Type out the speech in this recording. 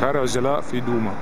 شارع الجلاء في دوما.